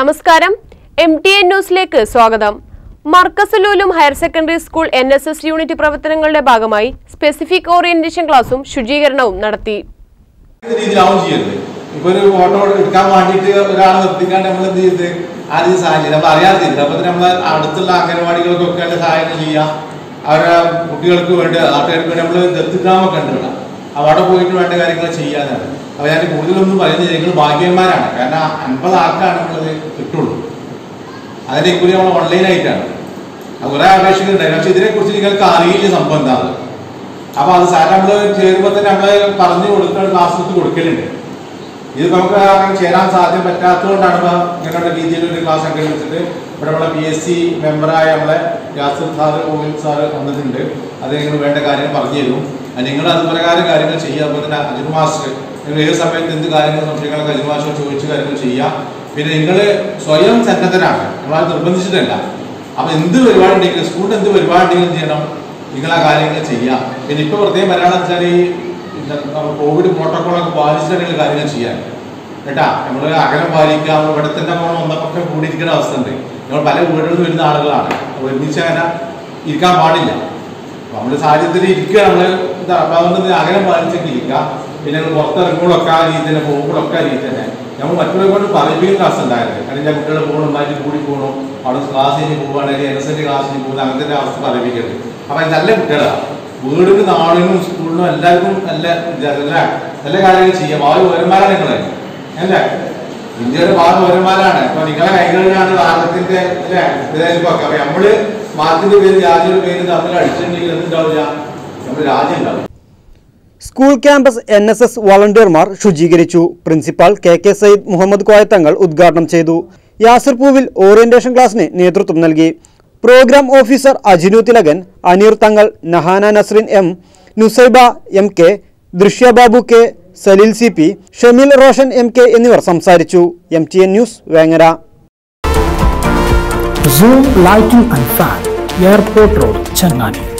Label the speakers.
Speaker 1: നമസ്കാരം. M T N ന്യൂസിലേക്ക് സ്വാഗതം. മർക്കസലൂലും higher secondary school N S S unit പ്രവർത്തനങ്ങളുടെ ഭാഗമായി സ്പെസിഫിക് ഓറിയന്റേഷൻ ക്ലാസും ശുചീകരണവും നടത്തി.
Speaker 2: ഒരു ഫോട്ടോ എടുക്കാൻ വേണ്ടിയിട്ട് ഒരാളെ നിർത്തിക്കാണ്ട് നമ്മൾ എന്ത് ചെയ്ത്? ആ രീതി സാഹചര്യം. നമ്മൾ അറിയാതെ അപ്പൊ നമ്മൾ അടുത്തുള്ള അംഗനവാടികൾക്കൊക്കെ സഹായം ചെയ്യാം. അവരുടെ കുട്ടികൾക്ക് വേണ്ടി നാട്ടുകാർക്ക് വേണ്ടി നമ്മൾ ദത്തുഗ്രാമൊക്കെ ഉണ്ട് ഇവിടെ. അവിടെ പോയിട്ട് വേണ്ട കാര്യങ്ങൾ ചെയ്യാനാണ്. അപ്പൊ ഞാൻ കൂടുതലൊന്നും പറയുന്നത് നിങ്ങൾ ഭാഗ്യന്മാരാണ്. കാരണം അൻപത് ആൾക്കാണ് നമ്മളത് കിട്ടുള്ളൂ. അതിന്റെ ഇക്കുറി നമ്മൾ ഓൺലൈനായിട്ടാണ് കുറെ അപേക്ഷകളുണ്ടായിരുന്നു പക്ഷെ ഇതിനെ കുറിച്ച് നിങ്ങൾക്ക് അറിയില്ല സംഭവം എന്താണ് അപ്പൊ അത് സാർ നമ്മൾ ചേരുമ്പോ തന്നെ നമ്മൾ പറഞ്ഞു കൊടുക്കുന്ന ക്ലാസ് എടുത്ത് കൊടുക്കലുണ്ട്. ഇത് നമുക്ക് അങ്ങനെ ചേരാൻ സാധ്യം പറ്റാത്തതുകൊണ്ടാണ് ഇങ്ങനെയുള്ള രീതിയിൽ ഒരു ക്ലാസ് വെച്ചിട്ട് ഇവിടെ നമ്മളെ പി എസ് സി മെമ്പറായ നമ്മളെ യാസിർ സാറ് ഓവിൽ സാറ് വന്നിട്ടുണ്ട്. അത് നിങ്ങൾ വേണ്ട കാര്യങ്ങൾ പറഞ്ഞു തരും. നിങ്ങൾ അത് പ്രകാരം കാര്യങ്ങൾ ചെയ്യുക. അതുപോലെ തന്നെ അജിത് മാസ്റ്റർ നിങ്ങൾ ഏത് സമയത്ത് എന്ത് കാര്യങ്ങൾ സംശയങ്ങളൊക്കെ അജിത് ചോദിച്ച് കാര്യങ്ങൾ ചെയ്യാം. പിന്നെ നിങ്ങൾ സ്വയം സന്നദ്ധരാണ്. നമ്മളത് നിർബന്ധിച്ചിട്ടല്ല. അപ്പൊ എന്ത് പരിപാടി ഉണ്ടെങ്കിലും സ്കൂളിൽ എന്ത് പരിപാടി ഉണ്ടെങ്കിലും ചെയ്യണം. നിങ്ങൾ ആ കാര്യങ്ങൾ ചെയ്യാം. പിന്നെ ഇപ്പൊ പ്രത്യേകം പറയുകയാണെന്ന് വെച്ചാൽ ഈ കോവിഡ് പ്രോട്ടോകോളൊക്കെ പാലിച്ചിട്ടാണ് കാര്യങ്ങൾ ചെയ്യാൻ കേട്ടാ? നമ്മൾ അകലം പാലിക്കുക നമ്മൾ ഇവിടെ തന്നെ നമ്മൾ ഒന്നൊക്കെ കൂടിയിരിക്കുന്ന അവസ്ഥ ഉണ്ട് നമ്മൾ പല വീടുകളിൽ നിന്ന് വരുന്ന ആളുകളാണ്. ഒരുമിച്ച് അങ്ങനെ ഇരിക്കാൻ പാടില്ല. നമ്മുടെ സാഹചര്യത്തിൽ ഇരിക്കുക. നമ്മൾ അകലം പാലിച്ചൊക്കെ ഇരിക്കുക. പിന്നെ പുറത്തിറങ്ങുമ്പോഴൊക്കെ ആ രീതി തന്നെ പോകുമ്പോഴൊക്കെ ആ രീതി തന്നെ. നമ്മൾ മറ്റുള്ളവരെ കൊണ്ട് പറയിപ്പിക്കുന്ന ക്ലാസ് ഉണ്ടായിരുന്നു. കാരണം ഞാൻ കുട്ടികൾ പോകണം മാറ്റി കൂടി പോകണം അവിടെ ക്ലാസ്സിന് പോകുകയാണെങ്കിൽ എൻ എസ് എന്റെ ക്ലാസ്സിന് പോകുന്ന അങ്ങനത്തെ അവസ്ഥ പറയിപ്പിക്കരുത്. അപ്പം നല്ല കുട്ടികളാണ് വീടിനും നാടിനും സ്കൂളിനും എല്ലാവർക്കും നല്ല നല്ല നല്ല കാര്യങ്ങൾ ചെയ്യാം. ഭാവി പൗരന്മാരാണ് നിങ്ങളെ. അല്ലേ? ഇന്ത്യയുടെ ഭാവി പൗരന്മാരാണ് അപ്പൊ നിങ്ങളെ കൈകളിലാണ് ഭാരതത്തിന്റെ അല്ലേ? വിദേശമൊക്കെ അപ്പൊ നമ്മൾ മതത്തിന്റെ പേര് രാജ്യയുടെ പേര് തമ്മിൽ അടിച്ചിട്ടുണ്ടെങ്കിൽ എന്തുണ്ടാവില്ല? നമ്മുടെ രാജ്യം ഉണ്ടാവും
Speaker 3: school campus N S S വളണ്ടിയർമാർ ശുചീകരിച്ചു. Principal K K Sayyid Muhammad Koyathangal ഉദ്ഘാടനം ചെയ്തു. യാസർപൂവിൽ ഓറിയന്റേഷൻ ക്ലാസിന് നേതൃത്വം നൽകി. Program officer Ajinu Thilakan Aneer Thangal Nahana Nasrin M Nusaiba M K Drishya Babu K Saleel C P Shameel Roshan M K എന്നിവർ സംസാരിച്ചു. M T N news Vengara.
Speaker 4: And Fan, Airport Road, Chennai.